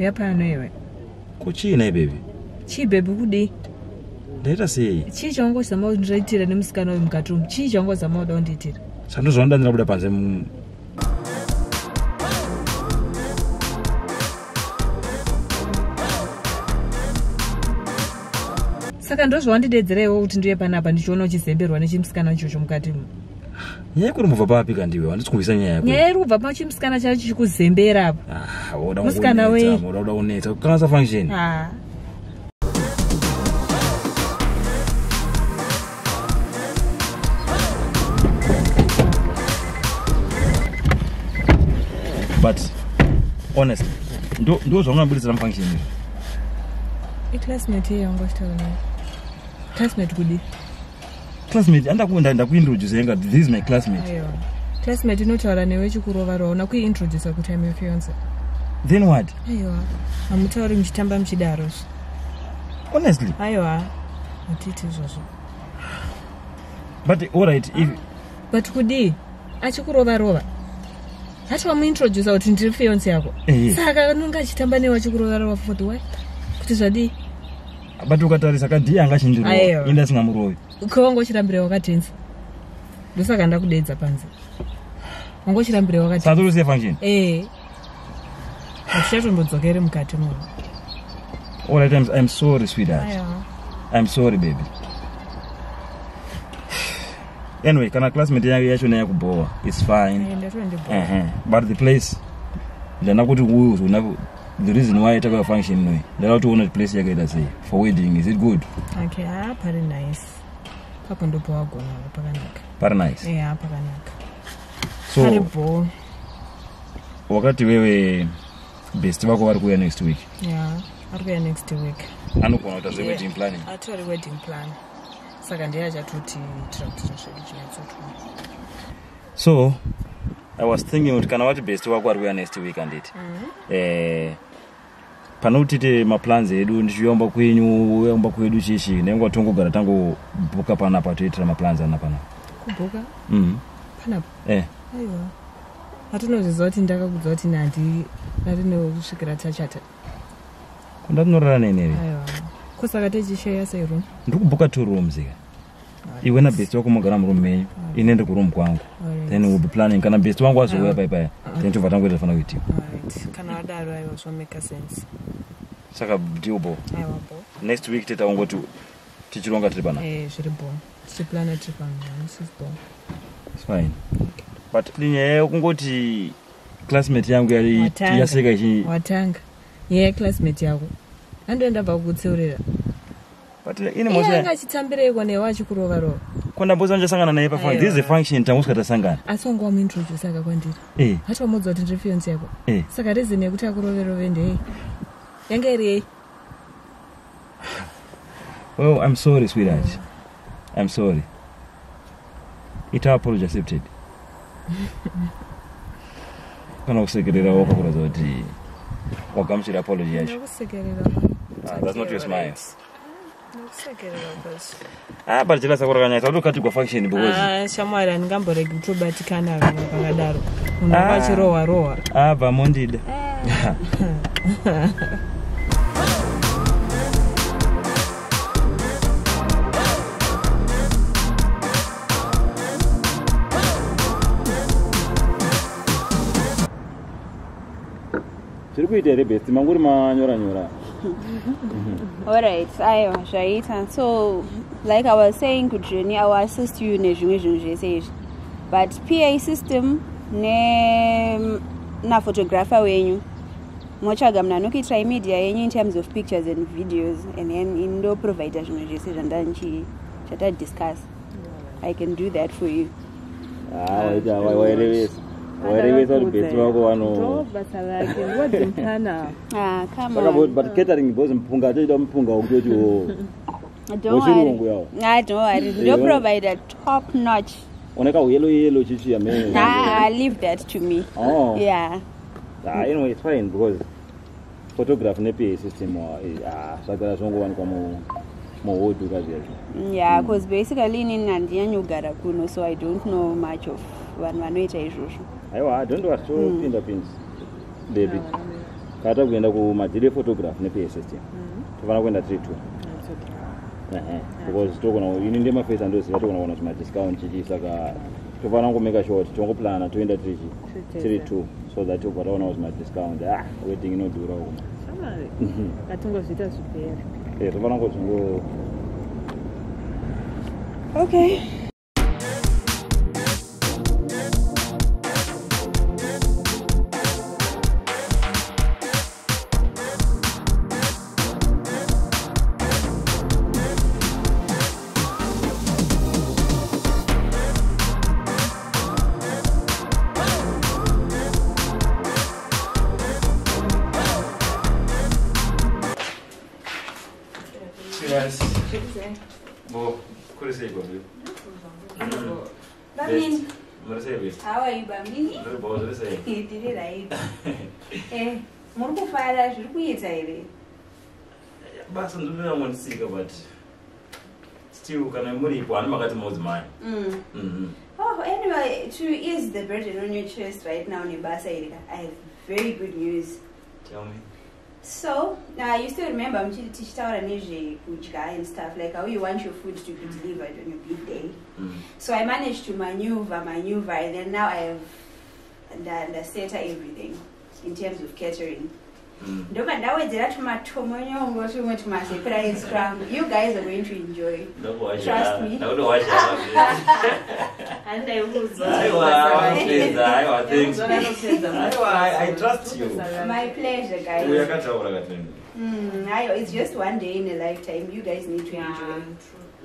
uya pano iwe kuchiina ibebi chii bhebi kudi? Ndaita sei? Chii chaungozama kundiitira nemusikana uyu mukati umu? Chii chaungozama kuda kundiitira sandozvaona ndandira kuda panze saka ndozvawandidedzera iwo kuti ndiuye panapa ndichiona uchizemberwa nechimusikana ichocho mukati umu nyaya yekuri mubva pavapika ndiwe wandisi kuvisa nyaya yako nyaya iri kubva pachimusikana chacho chichikuzembera apa. Ah, Musikana woda kuda kunetsa kukanasa function? Ah. but honestly ndo zvaunabuditsira mufunction izvi iclassmate yeyangochitaura nayo classmate kudi classmate andakunda ndakuintroduce yenga this is my classmate. Classmate inotaura newe chikurovarova una kuiintrodusa kuti am your fiance? Then what? Aiwa hamutauri muchitamba muchidarozvo honestly. Aiwa hatiti izvozvo. But allright if but kudi achikurovarova hati wamuintrodusa kuti ndiri fiance yako? Eh. saka anonge achitamba newe achikurovarova for the why kuti zvadii but ukatarisa kadhiye anga achindirova Aiwa. inde asingamurovi ko wanga uchirambira wakatenza ndosaka ndakudedza panze wakati satorosiye function ee. Hatichatombodzokeri mukati muno allright I'm, i'm sorry sweetheart. I'm sorry baby. Anyway kana classmate yachona yakubowa its fine. Ndatoendibo uh-huh. but the place ndana kuti uyu uzona the reason why takauya function inoyi ndada kuti uona place yakaita sei for wedding is it good? Okay haa pari nice papo ndopo wagona pakanaka ee haa pakanaka so pari wakati wewe best vako vari kuya next week? Ya ari kuya next week. Anogona kuita zvewedding planning atori wedding plan? Saka ndiye achatotiitira kuti zvedu chinyatsotwa so i was thinking kuti kana vati best wako ari kuya next week anditi eh, pane utite maplans edu ndichiuyamba kwenyu yomba kwedu chichi nenga tongogara tangobhuka panapa toitira maplans ana panapa kubhuka Mhm. panapo eh. Aiwa atinozviziva kuti ndakakudza kuti nandi narinekusvikira tachata kundatinorara neneri kosaka techisheya seroom ndikubhuka two rooms ika iwe nabest wako mogara murumu menyu ine ndi kurumu kwangu then we'll be planning. Kana best wangu azouya paipaya then tobva tangoita fana kuitiwa kana wadaro aiwa zvameka sense. Saka dilbo aiwa bo. Next week tetaungoti tichironga tiri pana Eh, zviri bo. Tichiplana tiri It's fine. But linyaya yekungoti classmate yangu yaseka ichi watanga. Yeye classmate yako. Andoenda bva kukutseurira but ine iye mosha anga achitambireiko newe achikurovarova kwandamboza ndichasangana naye pafunction Aiwa. this is a function tangosvika tasangana asi wanga wamuintroduce aka kwandiri eh. Hati wamudza kuti ndiri fiance yako. Eh. Saka rizini yekuti akuroverove ndei yanga iri yei well i'm sorry sweetheart. I'm sorry. Ita apology accepted. Kana kusekerera wakakuradza kuti wagamuchira apology yacho. Ah, that's not your smile basi. Ah but jela sako rakanyasa utokatigwa function because Ah, shamwari handingamboregi kutobatikana vanhu vakadaro munhu Ah. anga achirohwa rohwa ah vamondida zviri kuita here best manguri manyora nyora alright aiwa zvaita so like i was saying kujeni i will assist you nezvimwe zvinhu zvese izvi but pa system ne naphotographer wenyu motsvaga munhu anokuitirai media yenyu in terms of pictures and videos and then indoprovidha zvimwe zvese zvandanchi chatadiscuss i can do that for you. Wairevesa wairevesa kuti best wako wano basa rake ah, Saka on. but catering because mpunga achida mupunga wokutoti wo don't wechirungu worry yawo ah, don't worry. Ndoprovida top notch oneka yellow yellow chichi yamene ah, leave that to me. Oh. Yeah. Ah anyway it's fine because photography ne PA system ah zvagara zvinongowanikwa mu muhodhu kazviyazvo yeah because basically inini handinyanyi kugara kuno so i don't know much of vanhu vanoita izvozvo aiwa don't worry topinda pinda baby. Kana takuenda kumadhire photograph nepay system Mhm. tofanira kuenda tiri two. Because tokona ini ndemafesi andoziva tokona kuona kuti madiscount chichi saka tofanira kungomeka sure kuti tongoplana toenda tiri chi Tiri two. so that tobva taona kuti madiscount ah wedding inodhura kuma Shamari. Ngatingozviita zvipera. Tofanira kuti ngo okay are you Bamini? Muri eh kufara zviri kuita here Basa ndinoda ngonisika but still kana muripo hani makati mudzimai. Mm. Mhm. Oh, anyway, to ease the burden on your chest right now, Nibasa, I have very good news. Tell me. So, uh, you still remember I'm tichitaura nezvekudya and stuff, like how you want your food to be delivered on your big day. Mhm. So I managed to maneuver, maneuver, and then now I have ndaseta everything in terms of catering. Mhm. ndoka ndawedzera tumatomonyongo tumwe tumasurprise twangu you guys are going to enjoy. Trust me. My pleasure Uyu guys yakataura katini. mm, ayo it's just one day in a lifetime. You guys need to enjoy.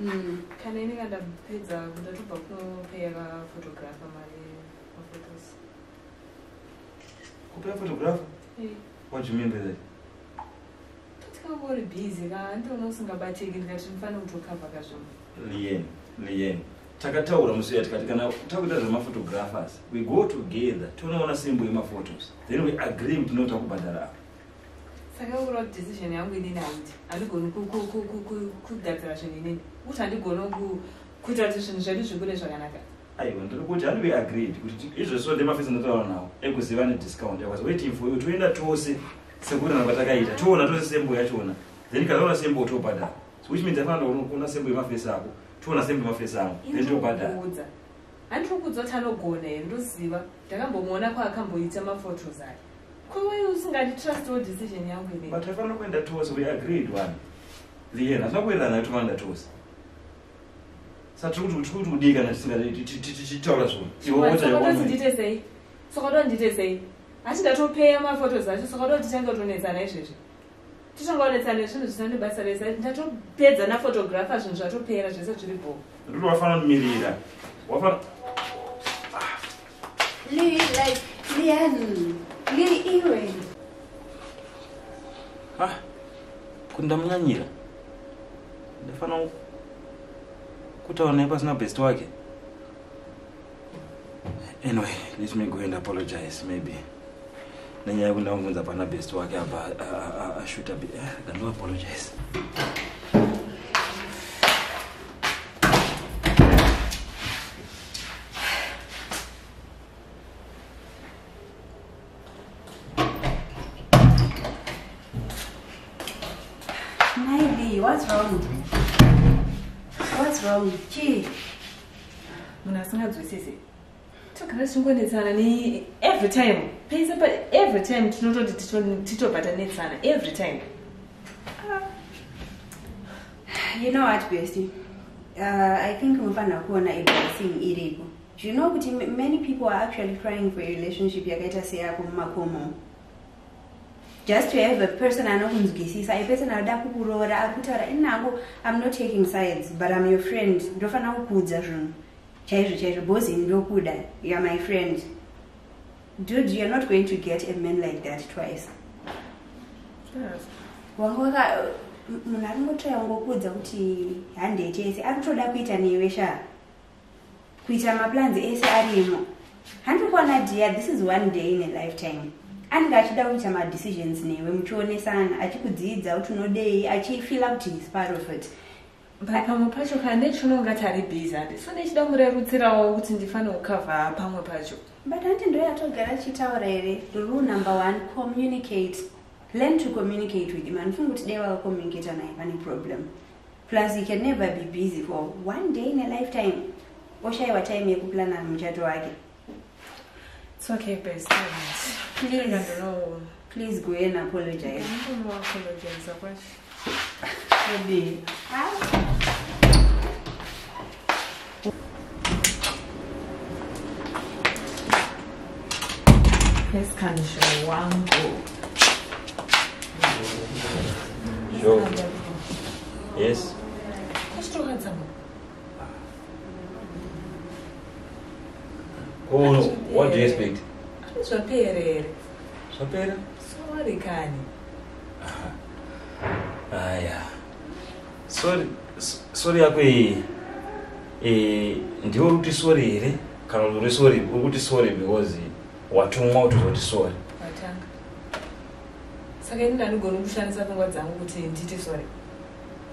Mm. kana inenge ndapedza ndatobva kunopeya vafotografa mari mafotos Kupeya photographer? What do you mean by that? tikangori bhizi ka ndiona usingabateki ndikati ndifane kutokavha kazvombo Lien, Lien. takataura musi uya tikati kana takuita zvemaphotographers we go together tonoona simbo yemaphotos then we agree kuti nota kubhadhara apa saka ura kuti decision yangu inini haiti handigoni ku- ku- ku- ku- ku- kugadzira zvinhu inini kuti handigoni ku- kuita kuti zvinhu zvedu zvikure zvakanaka aiwa ndiri kuti handi we agreed kuti izvozvo ndemafesi ndotaura nawo ekuziva nediscount. I was waiting for you toenda tose sekurana kwatakaita toona tose sembo yachona. Then kana taona sembo tobhadhara. So which means afanira kuona sembo yemafesi ako toona sembo yemafesi angu then tobhadhara. handikuudza kuti anogona here ndoziva. Ndakambomuona kwaakamboita mafotos aya kwaiwe usingatitrustwo decision yangu inini but afanira kuenda tose we agreed one. Lien hatina kuenderana kuti toenda tose saka tiri kuti kudii kana tichitaura ndiite sei saka to ndiite sei hati ndatopeya mafotos acho saka to titange kutonetsana izvezvi tichangaonetsana nezvinhu zvisina nebasa rese ndatopedza nafotografa zvinhu zvatopera zvese zviri bho ndikuti wafanira kumirira wafanira like Lian, Lee iwe. Ah, kuti ndamunyanyira ndafanira kutaura naye pasina best wake anyway let me go and apologize maybe. Nenyaya yekuti ndamubvunza pana best wake apa ashuta dando Chi. munhu asingadzwisisi togara tichingonetsana ne every time pese pa every time tinototi tito- titobhatanetsana every time You know what, Bestie? Uh, I think mufanira kuona a blessing iripo. Know kuti many people are actually crying for a relationship yakaita seyako mumakomo? Just to have a person anokunzwisisa, a person anoda kukuroora, akutaura inango I'm not taking sides, but I'm your friend. Ndofanira kukuudza zvinhu. Chaizvo chaizvo, bozi ndokuda, you're my friend. Dude, you're not going to get a man like that twice. wanga munhu ari ngotoya ngokuudza kuti handei ese ari kutoda kuita newe sha kuita maplanzi ese arimo handiri kuona dia this is one day in a lifetime anenge achida kuita madecisions newe muchionesana. Achikudzidza kuti unodei achifila kuti is part of it. Pamwe pacho kana ndechinongati ari bhizi handi so ndechida murerutsirawo kuti ndifanire kukavha pamwe pacho. But handi ndo yatogara tichitaura here rule number one communicate. Learn to communicate with him. Andifunga kuti dai wakakommunicata naye pane problem. Plus you can never be busy for one day in a lifetime. Oshayiwa time yekuplana muchato wake. It's okay, best. Please. I don't know. please go and apologize I don't know apologize. What? Maybe. Let's can show one go. Sure. Yes. What's to handsome? Oh, what do you expect? Zvaperere. Zvapera? Sorry kani. Aya. Sorry, s- sorry yako iyi eh, ndiwe uri kuti sorry here kana kuti uri sorry uri kuti sorry because watumwa kuti uzoti sorry Watanga. Saka ini ndandigona kushandisa pfungwa dzangu kuti nditi sorry.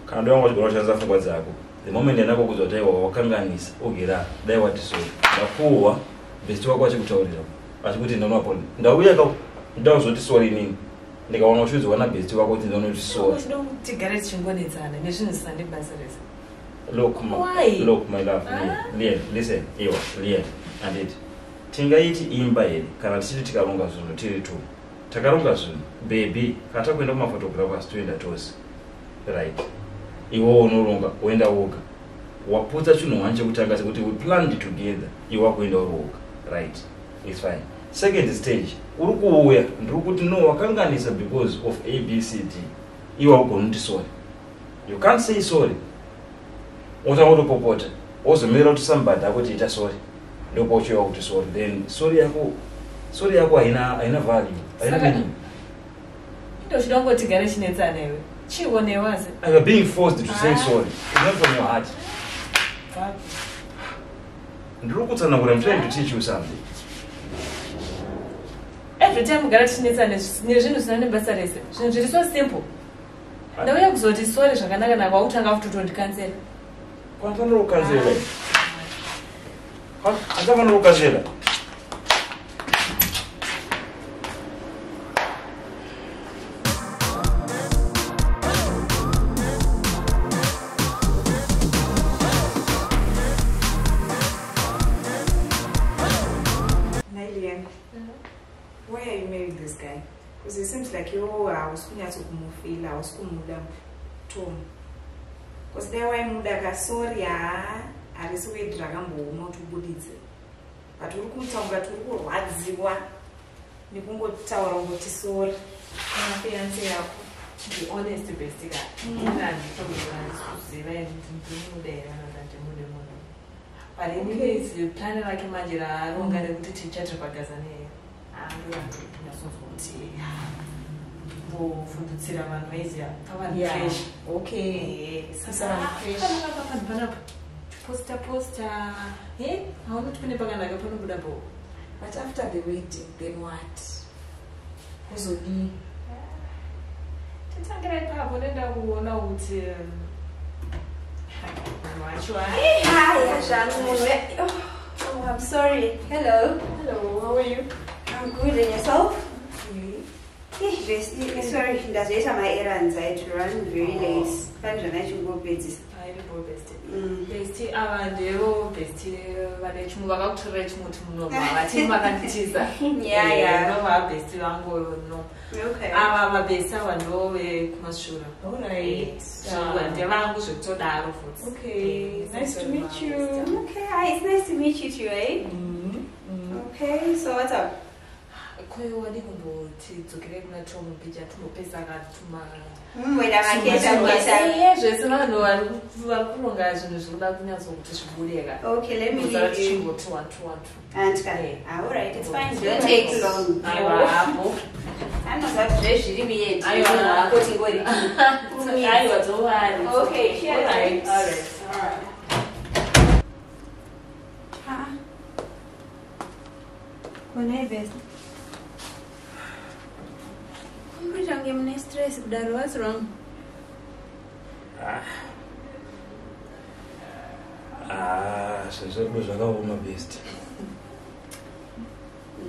kana dai wanga uchigona kushandisa pfungwa dzako the moment ndandako kuzwa kuti aiwa wakanganisa ugera dai wati sorry ndapuwa bhesti wako achikutaurira achikuti ndanoapo ndauya ka ndida kuzoti sorry nini? Ndikaona uchiudzwa nabhesti wako kuti Chinoda kuti tigare tichingonetsana nezvinhu zvisandibasa rese. Look, my, look, my love. Ah? Lian, listen, iwa, Lian, and it. tingaiti imba here kana tichiti tikaronga zvinhu tiri tu takaronga zvinhu bebi kana takuenda kumafotographers toenda tose right. Iwewo unoronga woenda woga. Waputsa chinhu wani chekutanga chekuti we planned together iwe wakuenda uri woga right. Its fine second stage uri kuuya ndiri kuti no wakanganisa because of abcd iwe augoni kuti sorry. You can't say sorry. Utangotopopota wozomira kuti somebody akuti ita sorry. Ndopochiwa kuti sorry. Then sorry yako sorry yako haina haina value haina meaning. Ndo chida kungotigare chinetsana iwe. Chionewaze. are being forced to say Ah. sorry. It's not from your heart. Ndiri kutsanangura i'm trying to teach you something every time kugara tichinetsana nezvinhu zvinandibasa rese. Zvinhu zviri so simple. Ndauya kuzoti sori zvakanaka naka wakutanga kutotondikansela kwanofanira kukanzela angafanira kukanzela hausi kunyatso kumufila hausi kumuda tom because dai waimuda kasori haa harisi wedi rakambouma kuti ubuditse but uri kumutaura kuti uri kurwadziwa nekungotaura ungoti sori mafiance yako be honest bestika inanditokuziva ndimude here kana ndimude munhu but anyways plani rake manje raronga rekuti tichatrapagaza neye andonasonzwa kuti mbovhundutsira vanhu vaiziva pavanhu fresh okay. Sasa vanhu fresh panhu panapa posta posta. E haunoti pane pakanaka panobuda bo but after the wedding then what? Kuzodii titangira ipapo nenda kuona kuti um, vanhu vacho Hi, Ashanu. Oh, I'm sorry. Hello. hello how are you? I'm good. And yourself? Eh, Bestie, sorry, ndazoita my errands. I had to run very late. Kanjana chingopedzisa. airipo besti Mm. besti ava ndevo besti vane chimu vakakutorera chimuti munoma vati makanditiza Yeah, yeah. nova besti vangu no Okay. ava mabesti ava ndo vekumashure Alright. ndevangu zvekutodaro futi Okay, nice to meet you. Okay, hi, it's nice to meet you too, eh? Okay, so what's up? Koiwadi kumbotidzokerei kuna tom bija tumbopesaka tuma Mm, wait, I'm a kid, I'm a Iye, zvese vanhu vari ku- vari kuronga zvinhu zvinoda kunyatsokuti zvibudeka Okay, let me Kuzara leave you. tichingoti one two one two alright. Ah. Kone best. Kumbuita kunge mune stress kudaro. What's wrong? Ah, zvezvedu zvakaoma best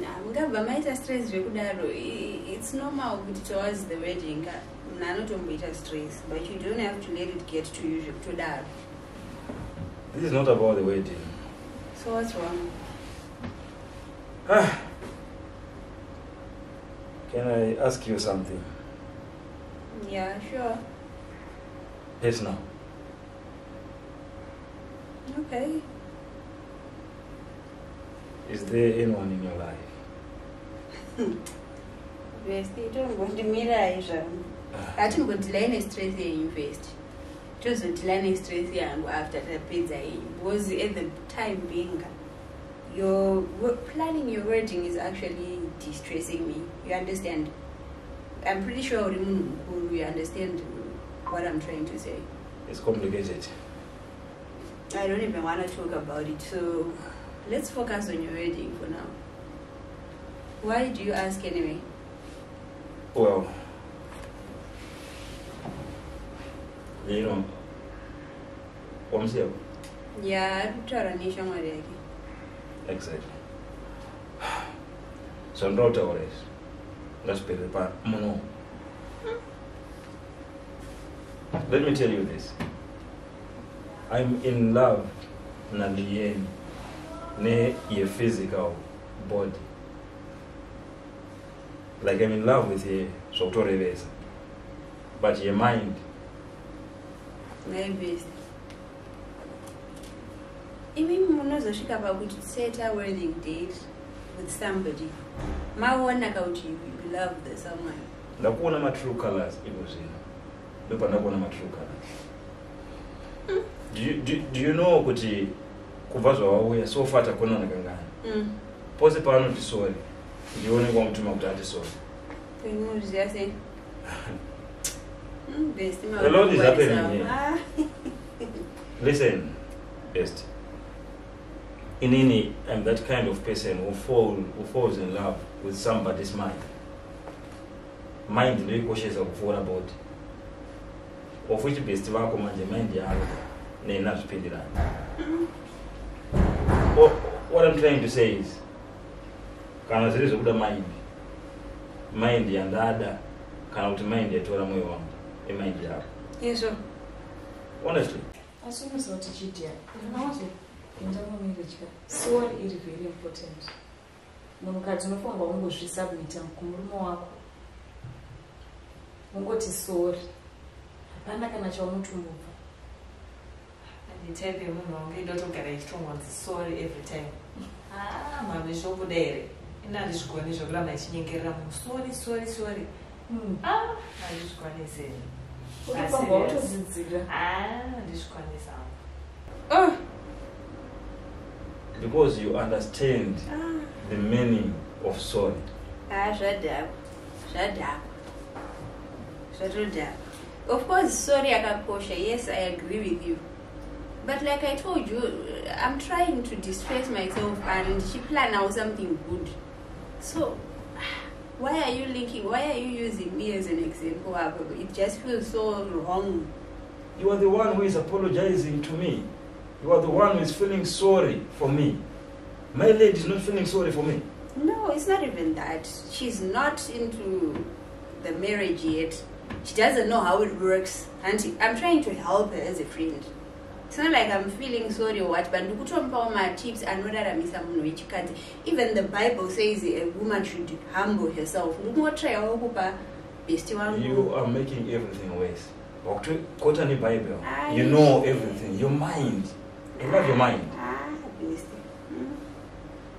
Nah, mukabva maita stress zvekudaro it's normal kuti towards the wedding ka- munhu anotomboita stress but you don't have to let it get to you zvekutodaro this is not about the wedding so what's wrong ah. can i ask you something yeah sure. Personal okay. Is there anyone in your life? Vesti tombondimirai zvangu hatingodhilai nestress yenyu first tozodhilai nestress yangu after tapedza yenyu because at the time being your planning your wedding is actually distressing me. You understand i'm pretty sure uri munhu mukuru you understand what i'm trying to say. It's complicated. I don't even want to talk about it so let's focus on your wedding for now. Why do you ask anyway? Well you know wamsiya yeah ari neshamwari yake exactly. Zvandinotaura izvi ngazvipere pa muno let me tell you this. I'm in love naliyeni neyephysical body. Like i'm in love with ye zvokutorevesa but yemind naibest imi munozosvika pakuti set a wedding date with somebody. Maona kauti you love the someone ndakuona matrue colors ivo zvino ndopandakuona matrue colors. Do you, do, do you know kuti kubva zvawauya sofata kuonana kangani Mm. pose paanoti sori ndione kwamutuma kuti ati sori Unoziva sei? Mm, best, A lot is happening makuwaisa. here. Ah, listen best. Inini i'm that kind of person who, fall, who falls in love with somebody's mind mind ndoikoshesa kupfuura body of which best vako manje mind yavo nena zvipindirana O- what i'm trying to say is kana zviri zvekuda mind mind yandada kana kuti mind yatora mwoyo wangu emind yavo Yeso. honestly. Asi unoziva kuti chidia kana wazoenda mumarriage sori iri very important. Munhukadzi unofanirwa kungozvisubmita kumurume wako ungoti sori hapana kana chaunotumubva type yemunhu wangu ida kutogara ichitongonzi sorry every time. Ah. Mami zvobuda here ina handizvigoni zvokuramba ichinyengerera munhu sorry sorry sorry. Ah handizvikwanisi Unofamba utodzidzira. ah handizvikwanisa Oh. because you understand Ah. the meaning of sorry. Ah, zvadhakwa zvadhakwa zvatodhakwa of course sorry akakosha yes i agree with you. But like i told you i'm trying to distress myself and she planned out something good. So why are you linking why are you using me as an example it just feels so wrong. You are the one who is apologizing to me. You are the one who is feeling sorry for me. My lady is not feeling sorry for me. No it's not even that. She's not into the marriage yet she doesn't know how it works. And i'm trying to help her as a friend. It's not like i'm feeling sorry or what but look at my tips. I know that I matips anoraramisa munhu wechikadzi. Even the bible says a woman should humble herself. Ndikunotrayawo kupa besti wangu you are making everything worse. Wakutokota nebible Aye. you know everything. Your mind. I love your mind. Ah besti Mm,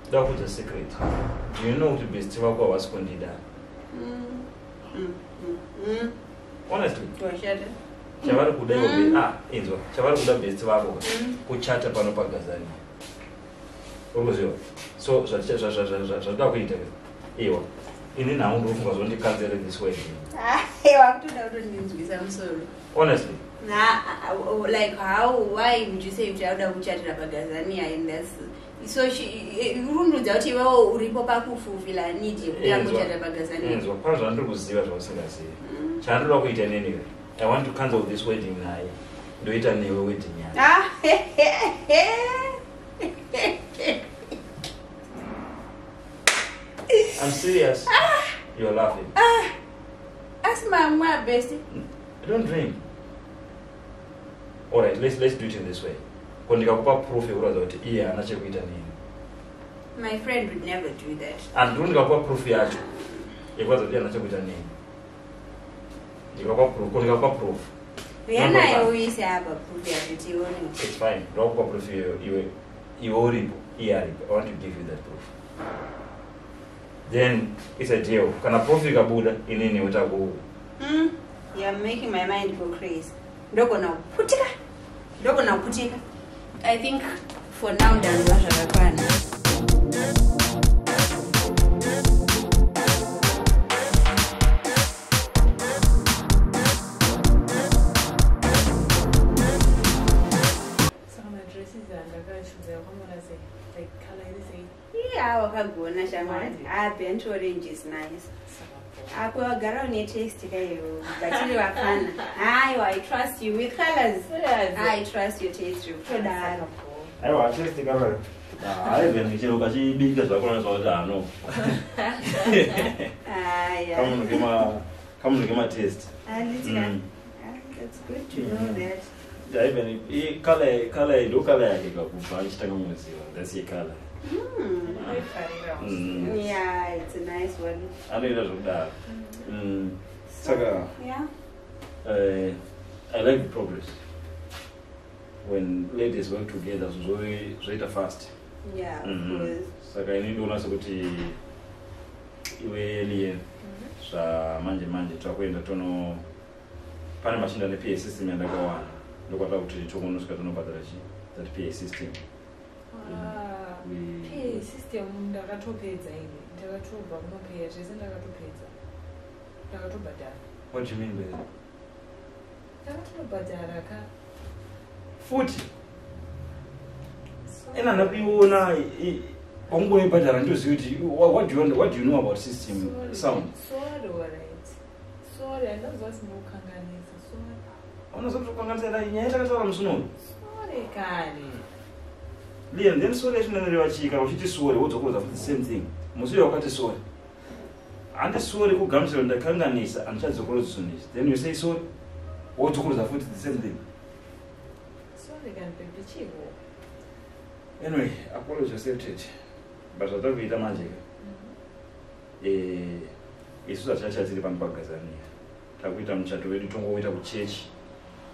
ndakuudza secret. Do you know kuti besti vako havasi kundida mm, mm. Honestly. Washata. Chavari kuda ivo Mm. be- ah inzwa. Chavari kuda besti vako. Mm. kuchata pano pagazani urikuziva so zvaticha- zva- zva- zva- zva- zvatoda kuita iwa. Ini nhangu ndikufunga zvondikanzere this way. Wakutoda kutondinzwisa musoro. Honestly. Na, uh, like how why would you say kuti auda kuchatira pagazania and that's so she- eh, urundudza kuti iwewo oh, uripo pakufufila nidi eh, yekuti Enzwa. angochata pagazania inzwa eh, pane zvandiri kuziva zvausingazivi chandoda mm. kuita neniwe i want to cancel this wedding naye. Ndoita newe wedding yake Ah, i'm serious. Ah. You're laughing. Ah. Asi mamwa besti I don't drink alright let's, let's do it in this way ko ndikakupa proof yekuratidza kuti iye haana chekuita nini my friend would never do that. Andiro ndikakupa proof yacho yekuratidza kuti iye haana chekuita nini ndikakupa proof ko ndikakupa proof. Yanayo uise apa proof ya tione it's fine. Ndakupa proof iyoyo iwe iwe uripo iye aripo. I want to give you that proof. Then it's a deal. Kana proof ikabuda inini utaku Mm, you're making my mind go crazy. Ndogona kuputika ndogona kuputika i think for now ndanzwa zvakakwana saka madresses andakachuza yakwamona sei like color iri sei iya wakagona shamwari ah bent orange is nice saka apo wagara une taste kaiyo vatiri vafana aiwa i trust you with colors. I trust your taste rekutodaro aiwa test kama haivhen ichero kachibika zvakona zvakuti hano aya kamunhu kematest handitika Mm. that's good to know that. Haivhen kala ndo kala yake kakubva achitanga muziva thats yekala Hmm. Mm. yeah it's a nice one. Anoita zvokudaro Mm. saka yeah. Uh, i like the progress. When ladies work together zvoita fast. Course. Saka ini ndoona sekuti iwe liye zvamanje manje takuenda tono pane machinda nepa system yandakawana. Ndokwata kuti tokonosvika tonobhadhara chi? That pa system. We- pay system ndakatopedza ini ndakatobva kunopeya zvese ndakatopedza. Ndakatobhadhara. What you mean by that? Ndakatobhadhara ka? Futi ena ndakuiona wangoibhadhara ndozivi kuti wha- what do you- what do you know about system sound? Sorry alright sorry andazvasi ndikukanganisa sorry. Unozotokanganisira nyaya takataura musunoyu sorry kani liye then sori yachinanareva chika uchiti sori wodzokoza for the same thing. Musi uyo wakati sori handi sori kugamuchira ndakanganisa andichadzokorozisonizvi then you say sorry wodzokoreza futi the same thing. Anyway apology accepted but zvatakuita manje ka eh, isu hatichacha tiri pano pagazania takuita muchato wedu tongoita kuchechi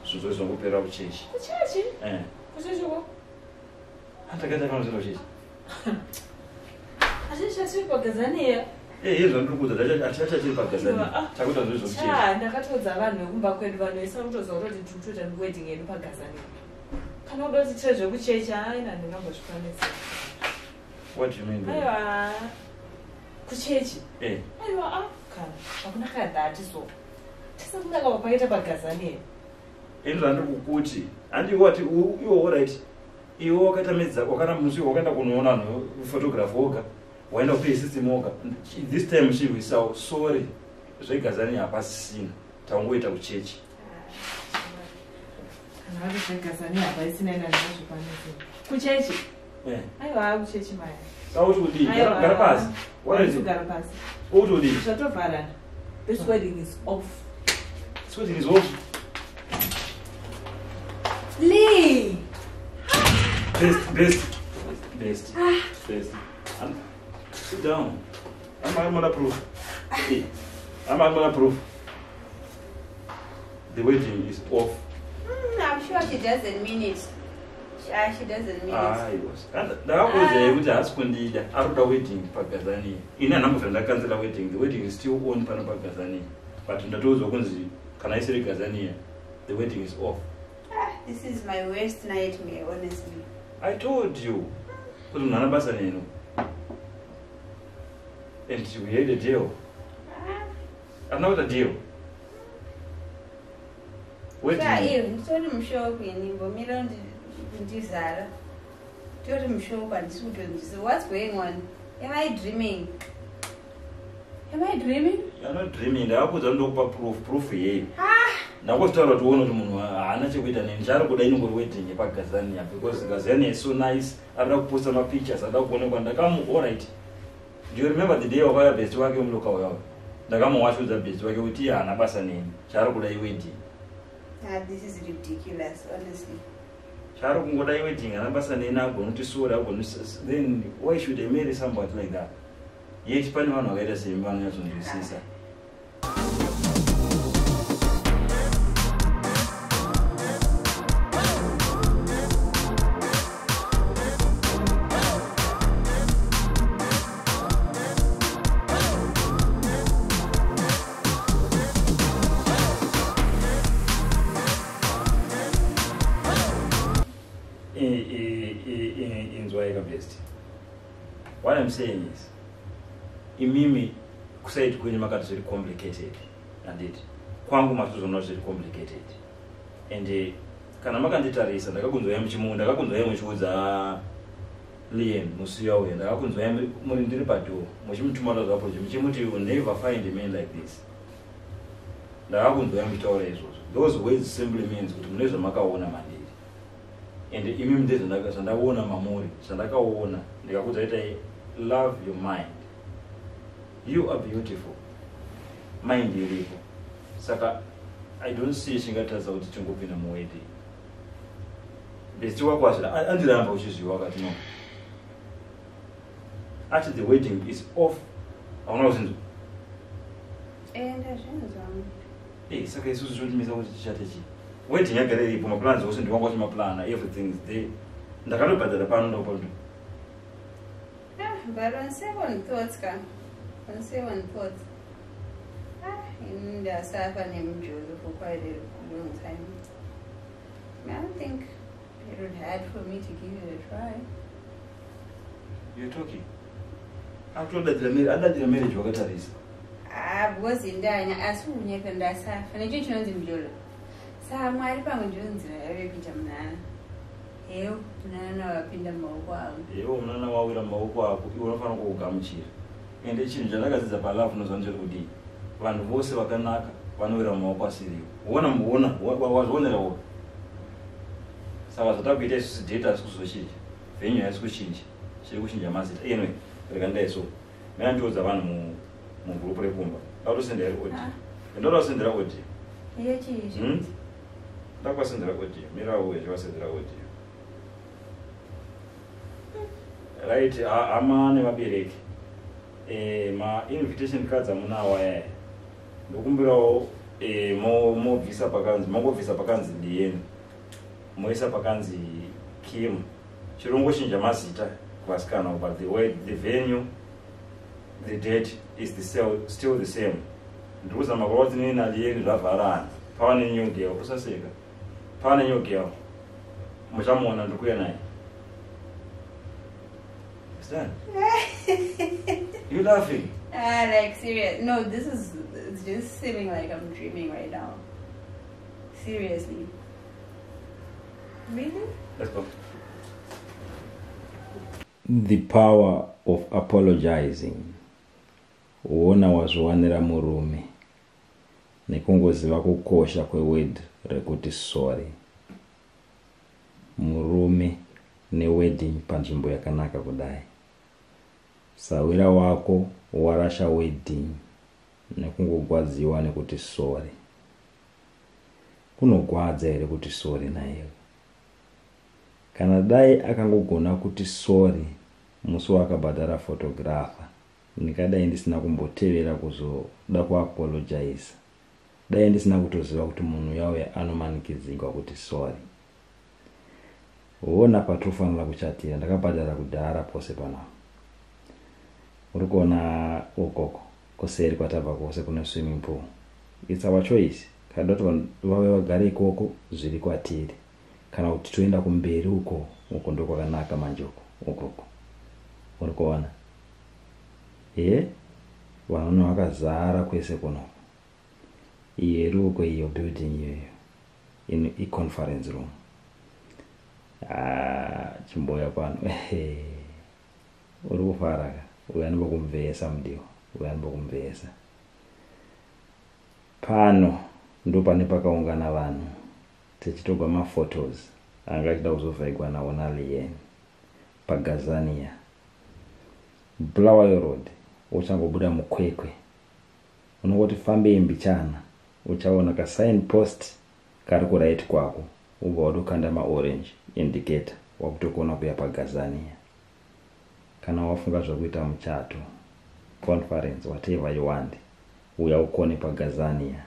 zvinhu zvo zvinongoperera kuchechi kuchechi Eh, kuchechiko handakaita pano zvino kuchechi hatichachiri pagazaniya Eh, izvo ndiri kuudza pagazania Ah. takuita zvo zvokuchechi cha ndakatodza vanhu vekumba kwedu vanoisa kutoziva kuti tiri kutoita wedding yedu pagazaniya kana kuda kuti tire zvekuchechi aina ndingambozvikwanisa what do you mean aiwa kuchechi? Eh, aiwa a kana hakuna kadhati so. Tese kunaka wakaita pagazaniya ini zvandiri kukuti handiwe wati u- iwo oright iwe wakaita medzi dzako wakana musi wakaenda kunoona vanhu photograph woga waenda kupay system woga this time chirwisawo sorry zvegazani hapasisina. Tangoita kuchechi kana vari zvegazaniya hapaisina ina ndinozvikwanisa kuchechi Eh, aiwa kuchechi maya sauti kudii gara pasi. Kugara pasi. Uti kudii zvatovharana. This wedding is off. Sweding is off. Lee best best. Best. Best. Um, sit down. I'm i'm gonna proof i'm i'm gonna proof the wedding is off. Mm, i'm sure she doesn't mean it. Ah, she doesn't mean it. Aiwa ndakakuudzai kuti haasi kundida. Ari kuda wedding pagazania ini hanambovha ndakanzela wedding. The wedding is still on pano pagazania but ndatoudzwa kunzi kana isiri gazania? The wedding is off. Ah, this is my worst nightmare honestly i told you kuti munhu ana basa neno and we had a deal. Ah, hatina kuita deal nditori mushoko ini mbomira ndizara tori mushoko handisi kutonzwisa what's going on? Am i dreaming? Am i dreaming? You're not dreaming. Ndakakuudza ndokupa proof. Proof yeyo ndangozvitaura kuti uone kuti munhu haana chekuita neni chaari kuda inongori wedding yepagazania because gazania is so nice. Arida kuposta mapictures arida kuonekwa. Ndakamu allright do you remember the day wakauya best wake umntu ukauyayo ndakamawachudza best wake kuti iye haana basa neni chaari kuda iwedding Ah, this is ridiculous, honestly. chaari kungoda iwedding haana basa neni agona kuti sori agona then why should i marry somebody like that? Yet pane vanhu vakaita semi vanonyatsonzwisisa kwenyu makati zviri complicated. Anditi kwangu matozona zviri complicated. And eh, kana makanditarisa ndakakunzwai muchimu ndakakunzwai muchiudza liam musiya uyo ndakakunzwai muri ndiri padoo muchimutuma tazvaproje muchimuti you never find a man like this. Ndakakunzwai muchitaura izvozvo. Those words simply means kuti mune zvamakaona mandiri. And imi ndezve zvandaona mamuri zvandakaona. Ndikakudza itai love your mind. You are beautiful mind iripo. Saka i don't see chingatarisa kuti chingopinda muwedding besti wako azvida andiramba uchizviwa akati no. Ati the wedding is off. Hauna kuzinzwa Eh, ndazvinzwa. Eh, saka isusu zvotimisa kuti tichate chii? Wedding yagara iripo maplans ose ndiwanga uchimaplana everything is there. Ndakatobhadhara pano ndopondo Ah, but on second thoughts, ka. On second thoughts. In the Safa named Joseph for quite a long time. I don't think it would hard for me to give it a try. you're talking? Adadira marriage wakatarisa because indanya asi unyeka ndasafa necho chinonzi mjolo saa mwari pamwe ndionzira yave kuita munana hewo munana wapinda mumaoko angu iwo munana wawira mumaoko ako iwe unofanira kuugamuchira ende chinhu chandakadzidza palafu nozva ndiri kudii vanhu vose vakanaka vanowira mumaoko asiriwo uona muona wazvionera woga saka zvatakuita isusu dheta asi kuzochinja venyu haisi kuchinja chiri kuchinja mazita. Anyway rega ndaiso mina ndiudza vanhu mu- mugurupu repumba ndautosendera odi Ah. ndautosendera odi iye chii Hmm? ndakwasendera odi mirawo yachiwasendera odi right ha- hama nevabereki Eh, ma-invitation cards amunawo ayaya ndokumbirawo eh, mo- mobvisa pakanzi mongobvisa pakanzi dn moisa pakanzi kim. Chirongoshinja mazita kuvasikana but the, way, the venue the date is the still, still the same. Ndikuzama kurova kuti nini aliyeni zvavharana pava nenew girl usaseka pava nenew girl muchamuona ndikuya naye you laughing? Ah, like serious. No, this is it's just seeming like I'm dreaming right now. Seriously. Really? let's go the power of apologizing huona wazviwanira murume nekungoziva kukosha kweword rekuti sorry murume newedding panzvimbo yakanaka kudai sawira wako warasha wedding nekungogwadziwa nekuti sorry. Kunogwadza here kuti sorry naiwe kana dai akangogona kuti sorry musi wakabhadhara photographer ndingadai ndisina kumbotevera kuzoda kuapologiza dai ndisina kutoziva kuti munhu yauya anomanikidzigwa kuti sorry. Huona patofanira kuchatira ndakabhadhara kudhara pose panapa. Uri kuona ukoko kuseri kwatabva kwose kune swimming pool. Its our choice. Kada kuti vanhu vave vagare ikoko zviri kwatiri. Kana kuti toenda kumberi uko uko ndokwakanaka manje uko ukoko. Uri kuona? Ye vanhu vakazara kwese kunoko iyo iri uko iyo building iyoyo in iconference room. Ah, chimboya pano uri kufara ka? Uyu anombokumvesa mudiwa uyu anombokumvesa pano ndo pane pakaungana vanhu tichitogwa maphotos anga achida kuzovhaigwa nawo nalien pagazania. Bulawayo road uchangobuda mukwekwe unongoti fambei mbichana uchaona kasign post kari kuraiti kwako ubva wadokanda maorange indicator wakutokona kuya pagazania. Kana wafunga zvokuita muchato conference whatever you want. Uya ukone pagazania